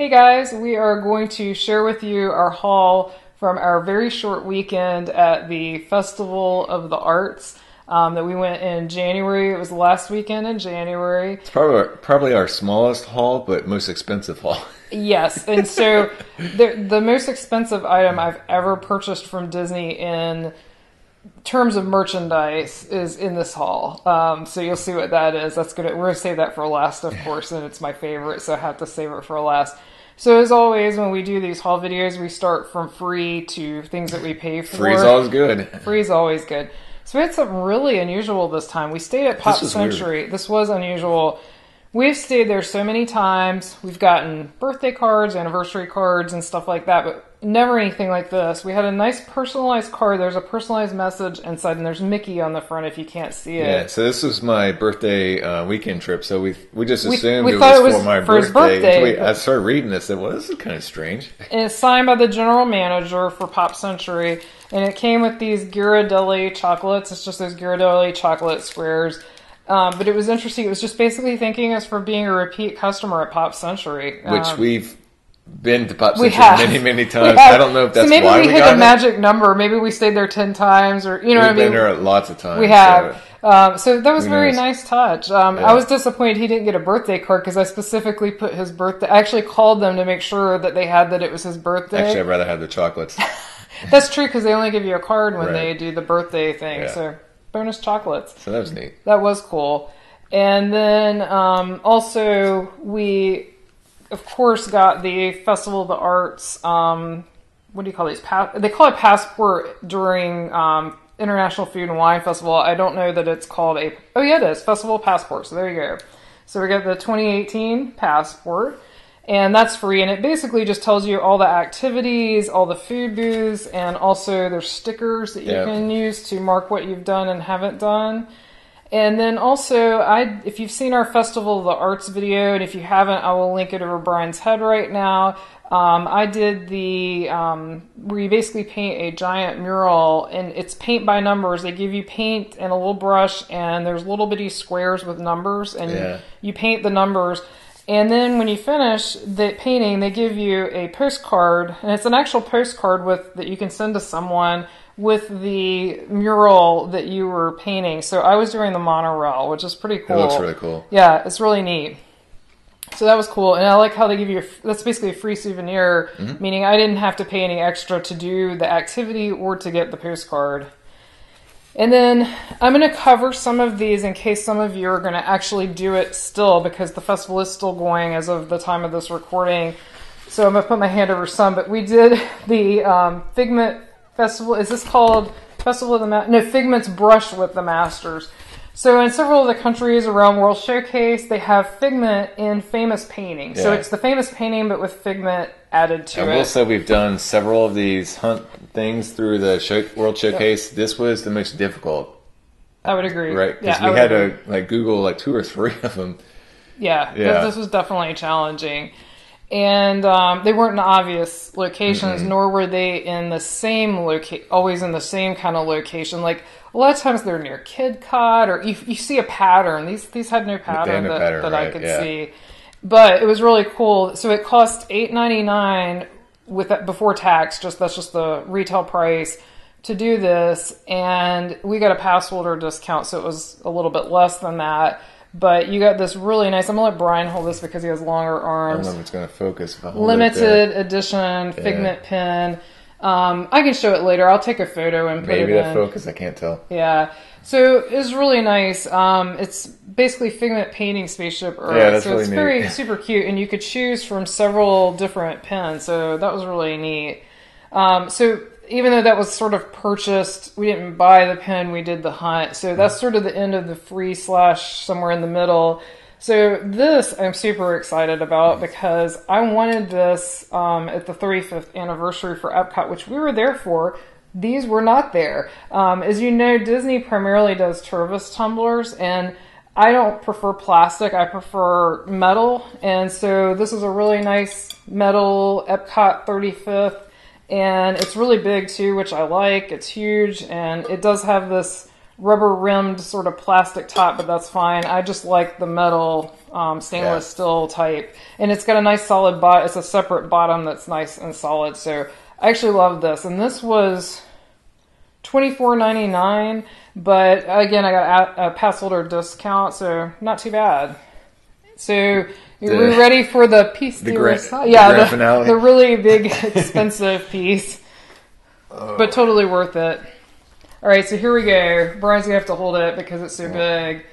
Hey guys, we are going to share with you our haul from our very short weekend at the Festival of the Arts um, that we went in January. It was the last weekend in January. It's probably probably our smallest haul, but most expensive haul. Yes, and so the the most expensive item I've ever purchased from Disney in terms of merchandise is in this haul. Um, so you'll see what that is. That's gonna we're gonna save that for last, of course, and it's my favorite, so I have to save it for last. So as always, when we do these haul videos, we start from free to things that we pay for. Free's always good. Free's always good. So we had something really unusual this time. We stayed at Pop This Century. This was unusual. We've stayed there so many times. We've gotten birthday cards, anniversary cards, and stuff like that, but never anything like this. We had a nice personalized card. There's a personalized message inside, and there's Mickey on the front if you can't see it. Yeah, so this was my birthday uh, weekend trip. So we we just assumed we it, thought was it was for my for birthday. birthday, we- I started reading this. and Well, this is kind of strange. And it's signed by the general manager for Pop Century. And it came with these Ghirardelli chocolates. It's just those Ghirardelli chocolate squares. Um, but it was interesting. It was just basically thanking us for being a repeat customer at Pop Century. Which Um, we've been to Pop Century many many times. I don't know if that's so maybe why we, we, hit a it. magic number. Maybe we stayed there 10 times or, you know We've what I mean? been there lots of times. We have. so- Um, so that was Who very knows? nice touch. Um, I was disappointed he didn't get a birthday card because I specifically put his birthday. I actually called them to make sure that they had that it was his birthday. Actually, I'd rather have the chocolates. That's true because they only give you a card when Right. they do the birthday thing. Yeah. So bonus chocolates. so that was neat. That was cool. And then um, also we, of course, got the Festival of the Arts. Um, what do you call these? Pa- they call it passport during um, International Food and Wine Festival. I don't know that it's called a. Oh yeah, it is Festival Passport. So there you go. So we got the 2018 passport. And that's free, and it basically just tells you all the activities, all the food booths, and also there's stickers that you Yeah. can use to mark what you've done and haven't done. And then also, I if you've seen our Festival of the Arts video, and if you haven't, I will link it over Brian's head right now. Um, I did the um, where you basically paint a giant mural, and it's paint by numbers. They give you paint and a little brush, and there's little bitty squares with numbers, and Yeah. you paint the numbers. And then when you finish the painting, they give you a postcard, and it's an actual postcard with that you can send to someone with the mural that you were painting. So I was doing the monorail, which is pretty cool. It looks really cool. Yeah, it's really neat. So that was cool, and I like how they give you. A, that's basically a free souvenir, Mm-hmm. meaning I didn't have to pay any extra to do the activity or to get the postcard. And then I'm going to cover some of these in case some of you are going to actually do it still because the festival is still going as of the time of this recording. So I'm going to put my hand over some, but we did the um, Figment Festival. Is this called Festival of the Ma- No, Figment's Brush with the Masters. So in several of the countries around World Showcase, they have Figment in famous painting. So it's the famous painting, but with Figment added to I it. will say we've done several of these hunt things through the show, World Showcase. This was the most difficult, I would agree. right? Yeah, Because I we had agree. to like Google like two or three of them. Yeah, Yeah. this was definitely challenging. And um, they weren't in obvious locations, nor were they in the same location, always in the same kind of location. Like a lot of times they're near Kidcot, or you, you see a pattern. These these had no pattern that, pattern, that I could yeah. see, but it was really cool. So it cost eight ninety nine with that before tax. Just that's just the retail price to do this, and we got a pass holder discount, so it was a little bit less than that. But you got this really nice. I'm gonna let Brian hold this because he has longer arms. I don't know if it's going to focus. If I hold it there. Limited edition Figment pen. Um, I can show it later. I'll take a photo and put Maybe it that in. focus. I can't tell. Yeah. So it's really nice. Um, it's basically Figment painting Spaceship Earth. Yeah, that's so really it's neat. very super cute, and you could choose from several different pens. So that was really neat. Um, so even though that was sort of purchased, we didn't buy the pen. We did the hunt. So that's sort of the end of the free slash somewhere in the middle. So this I'm super excited about because I wanted this um, at the 35th anniversary for Epcot, which we were there for. These were not there. Um, as you know, Disney primarily does Tervis tumblers, and I don't prefer plastic. I prefer metal, and so this is a really nice metal Epcot 35th, and it's really big too, which I like. It's huge, and it does have this rubber rimmed sort of plastic top, but that's fine. I just like the metal um, stainless Yeah. steel type, and it's got a nice solid bottom. It's a separate bottom that's nice and solid. So I actually love this, and this was twenty four ninety nine. But again, I got a, a pass holder discount, so not too bad. So are we The- ready for the piece the gra- the Yeah, grand the, finale. the really big, expensive piece, oh. but totally worth it. All right, so here we go. Brian's gonna have to hold it because it's so big,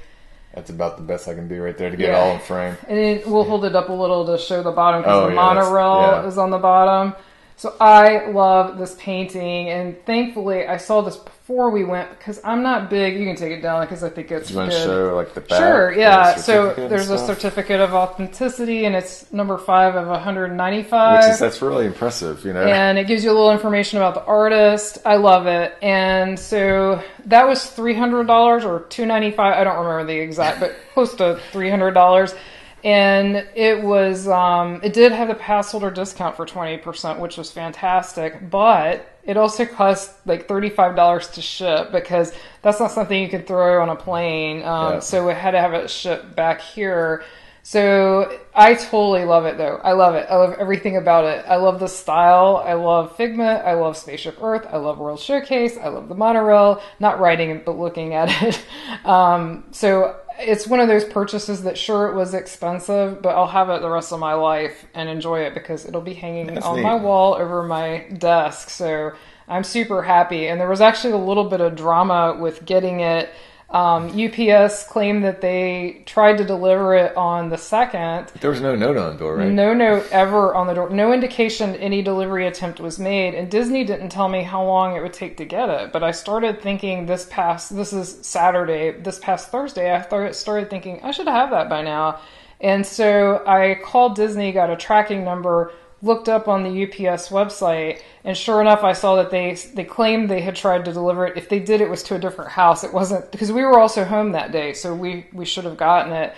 That's about the best I can do right there to get Yeah. it all in frame. and then we'll hold it up a little to show the bottom because Oh, the yeah, monorail yeah. is on the bottom. So I love this painting, and thankfully I saw this before we went because I'm not big. You can take it down because I think it's You want to show like the back? Sure, the yeah. So there's a certificate of authenticity, and it's number five of 195. Which is that's really impressive, you know. and it gives you a little information about the artist. I love it. And so that was three hundred dollars or two ninety five. I don't remember the exact, but close to three hundred dollars. And it was um, it did have the pass holder discount for twenty percent, which was fantastic. But it also cost like thirty five dollars to ship because that's not something you can throw on a plane. Um, Yeah. So we had to have it shipped back here. So I totally love it though. I love it. I love everything about it. I love the style. I love Figment. I love Spaceship Earth. I love World Showcase. I love the monorail. Not riding it, but looking at it. Um, so it's one of those purchases that sure it was expensive, but I'll have it the rest of my life and enjoy it because it'll be hanging That's on neat. my wall over my desk. So I'm super happy. And there was actually a little bit of drama with getting it. Um, UPS claimed that they tried to deliver it on the second. there was no note on the door, right? No note ever on the door. No indication any delivery attempt was made. And Disney didn't tell me how long it would take to get it. But I started thinking this past, this is Saturday, this past Thursday, I thought- started thinking I should have that by now. And so I called Disney, got a tracking number, looked up on the UPS website, and sure enough, I saw that they they claimed they had tried to deliver it. If they did, it was to a different house. It wasn't because we were also home that day, so we we should have gotten it.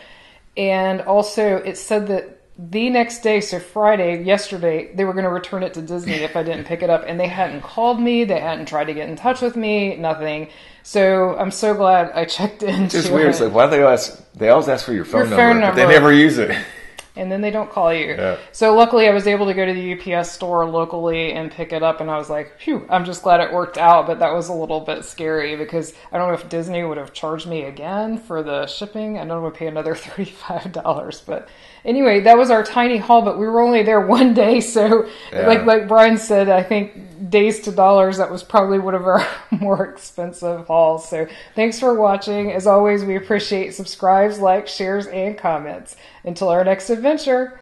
And also, it said that the next day, so Friday, yesterday, they were going to return it to Disney if I didn't pick it up. And they hadn't called me, they hadn't tried to get in touch with me, nothing. So I'm so glad I checked in. It's just weird. It's like why do they ask? They always ask for your phone, Your number, phone but they never use it. And then they don't call you. Yeah. So luckily, I was able to go to the UPS store locally and pick it up, and I was like, "Phew!" I'm just glad it worked out. But that was a little bit scary because I don't know if Disney would have charged me again for the shipping. I know I would pay another thirty five dollars. But anyway, that was our tiny haul. But we were only there one day, so Yeah. like like Brian said, I think days to dollars. That was probably one of our more expensive hauls. So thanks for watching. As always, we appreciate subscribes, likes, shares, and comments. Until our next adventure.